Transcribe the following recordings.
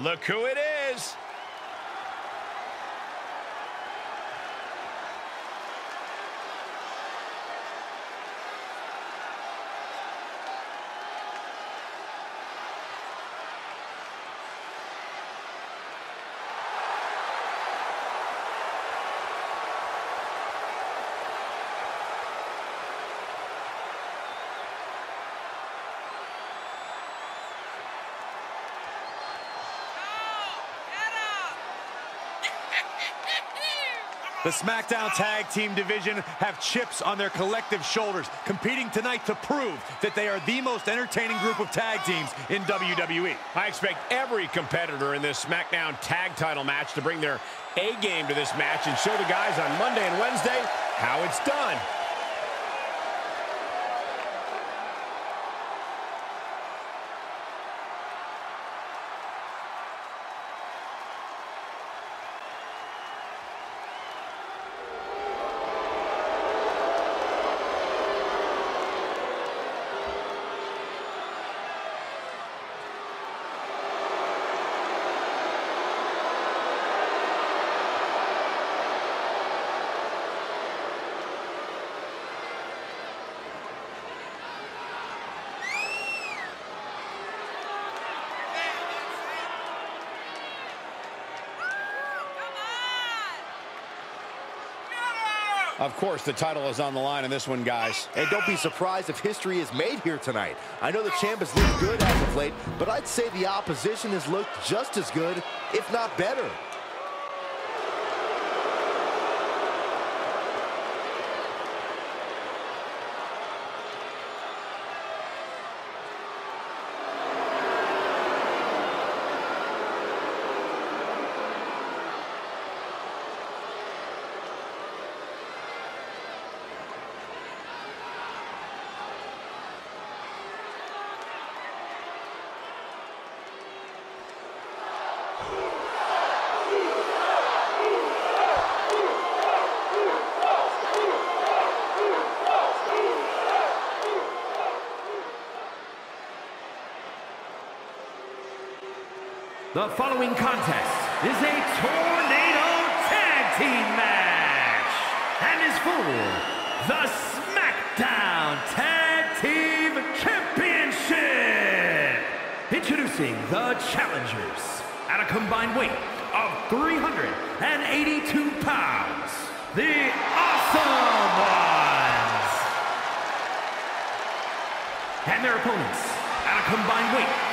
Look who it is. The SmackDown Tag Team Division have chips on their collective shoulders, competing tonight to prove that they are the most entertaining group of tag teams in WWE. I expect every competitor in this SmackDown Tag Title match to bring their A-game to this match and show the guys on Monday and Wednesday how it's done. Of course, the title is on the line in this one, guys. And don't be surprised if history is made here tonight. I know the champ has looked good as of late, but I'd say the opposition has looked just as good, if not better. The following contest is a Tornado Tag Team match and is for the SmackDown Tag Team Championship. Introducing the challengers at a combined weight of 382 pounds, the Awesome Ones. And their opponents at a combined weight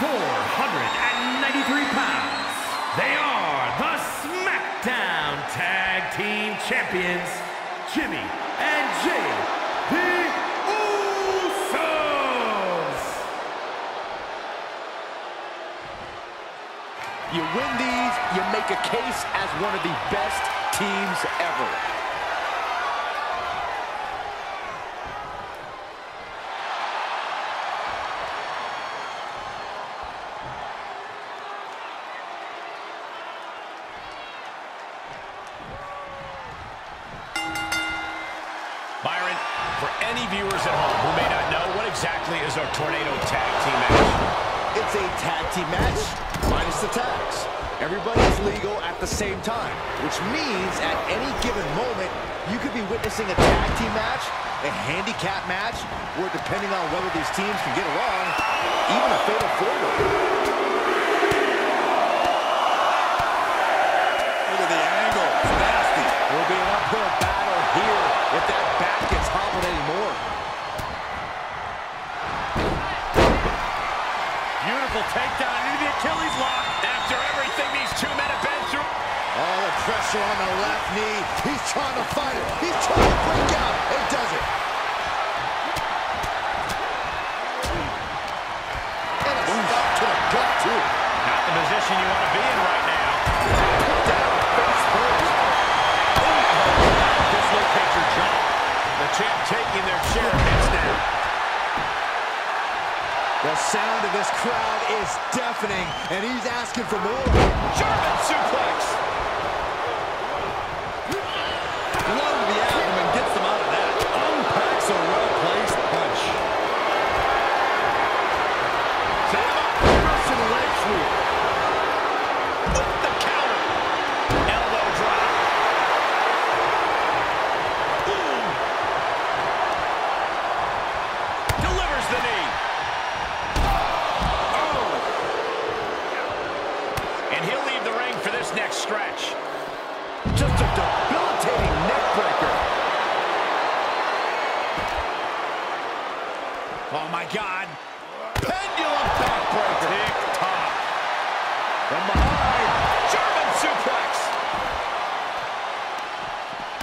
493 pounds. They are the SmackDown Tag Team Champions, Jimmy and Jay, the Usos. You win these, you make a case as one of the best teams ever. For any viewers at home who may not know, what exactly is our Tornado Tag Team match? It's a tag team match, minus the tags. Everybody is legal at the same time, which means at any given moment, you could be witnessing a tag team match, a handicap match, or depending on whether these teams can get along, left knee. He's trying to fight it. He's trying to break out. And does it. And a stop to the gut, too. Not the position you want to be in right now. Down face first. Dislocate your jaw. The champ taking their share of hits now. The sound of this crowd is deafening, and he's asking for more. German suplex. Oh, my God. Pendulum backbreaker. Tick-tock. From behind. German suplex.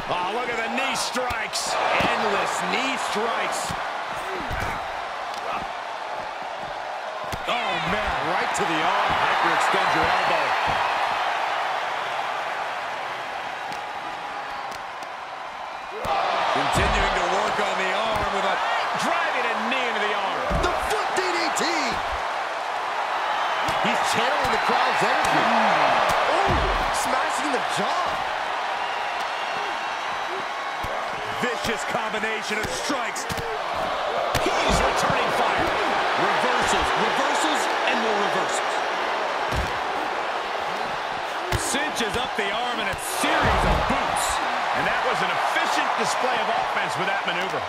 Oh, look at the knee strikes. Endless knee strikes. Oh, man, right to the arm. Hyperextend your elbow. Vicious combination of strikes. He's returning fire. Reversals, reversals, and more reversals. Cinches up the arm in a series of boots. And that was an efficient display of offense with that maneuver.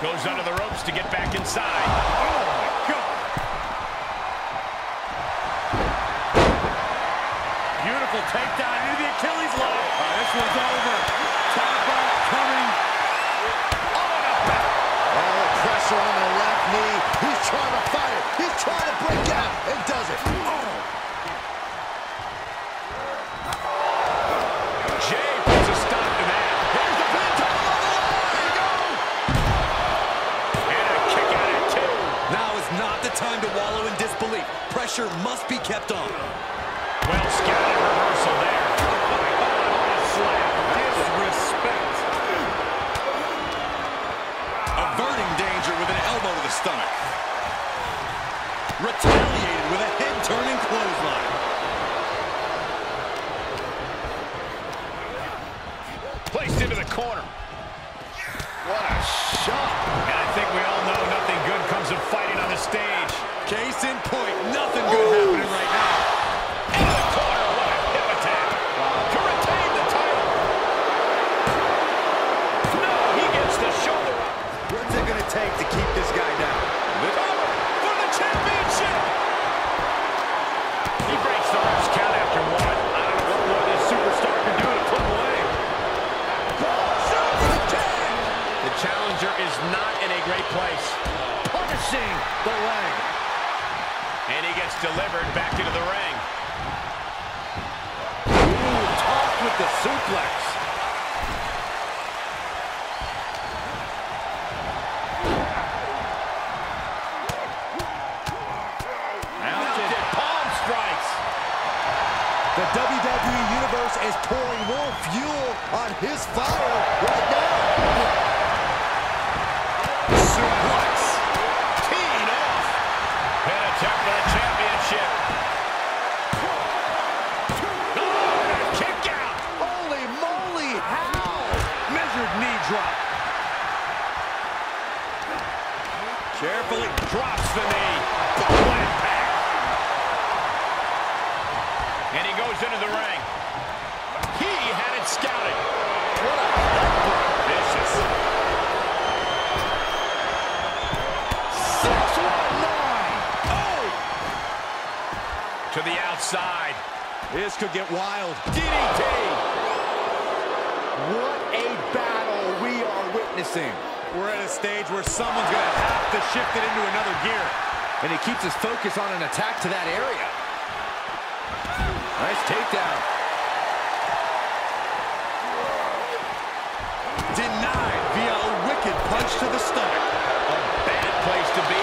Goes under the ropes to get back inside. Oh, Beautiful takedown into the Achilles lock. Oh, this one's over. Top out coming. Oh, pressure on the left knee. He's trying to fight it. He's trying to break out and does it. Oh. Jay puts a stop to that. Here's the pin. Top of the line. And a kick out at two. Now is not the time to wallow in disbelief. Pressure must be kept on. Well scouted reversal there. Oh, slap. Disrespect. Averting danger with an elbow to the stomach. Retaliated it take to keep this guy down? Over for the championship. He breaks the ref's count after one. I don't know what more this superstar can do to put him away. The challenger is not in a great place. Punishing the leg. And he gets delivered back into the ring. Ooh, tossed with the suplex. Pouring more fuel on his fire could get wild. DDT. What a battle we are witnessing. We're at a stage where someone's going to have to shift it into another gear. And he keeps his focus on an attack to that area. Nice takedown. Denied via a wicked punch to the stomach. A bad place to be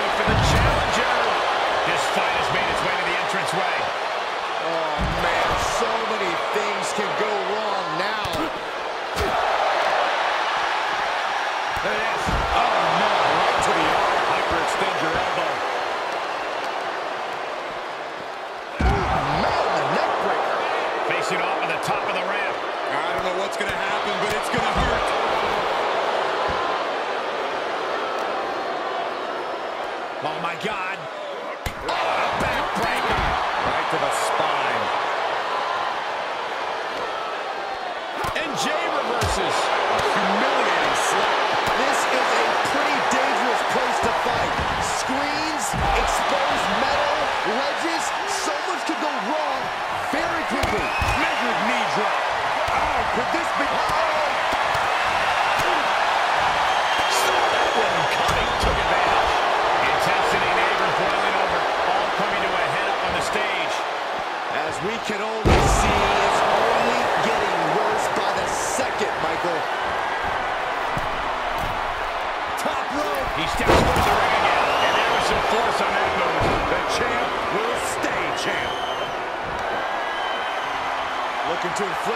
top of the ramp. I don't know what's going to happen, but it's going to hurt. Oh, my God. Oh, backbreaker. Right to the spine. And Jay reverses. Humiliating slap. This is a pretty dangerous place to fight. Screens, exposed metal, ledges. Measured knee drop. Oh, could this be... Saw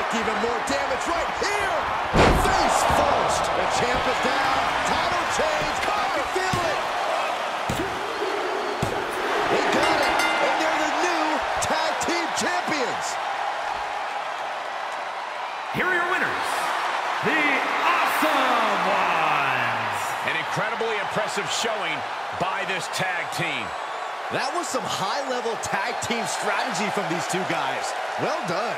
inflict even more damage right here. Face first. The champ is down. Title change. I can feel it. They got it. And they're the new tag team champions. Here are your winners, the Awesome Ones. An incredibly impressive showing by this tag team. That was some high-level tag team strategy from these two guys. Well done.